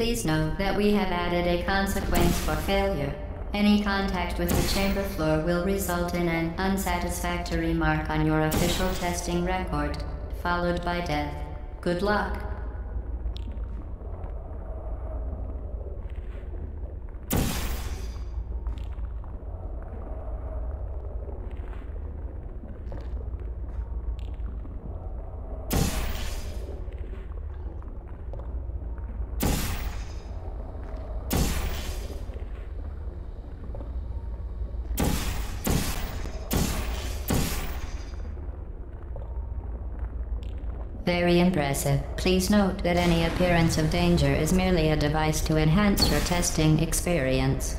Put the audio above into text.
Please note that we have added a consequence for failure. Any contact with the chamber floor will result in an unsatisfactory mark on your official testing record, followed by death. Good luck. Very impressive. Please note that any appearance of danger is merely a device to enhance your testing experience.